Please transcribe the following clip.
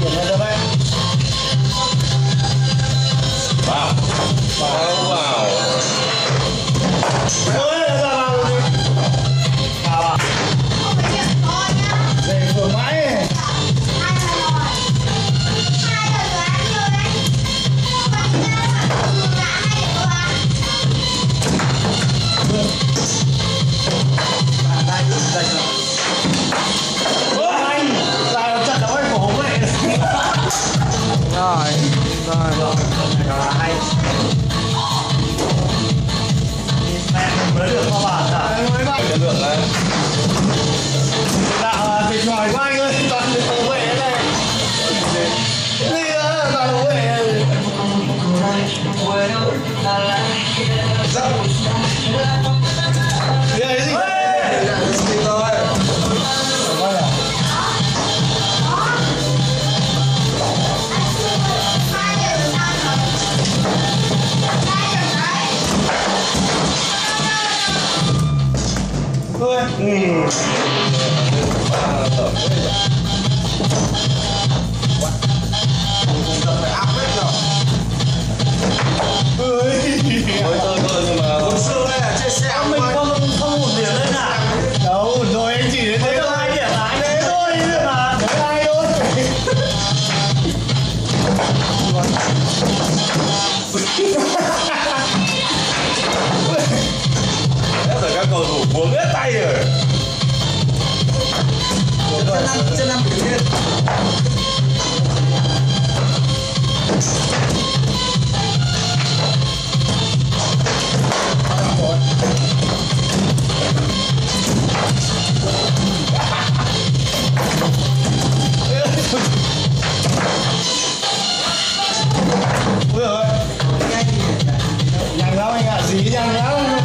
Wow. Wow. Oh, wow. 我们来世路一起走我们今生来世 Thôi. Ừ. buông hết tay rồi. chân năm điểm lên Ui ơi nhanh lắm anh ạ dí nhanh lắm